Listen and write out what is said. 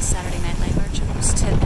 Saturday Night Live originals to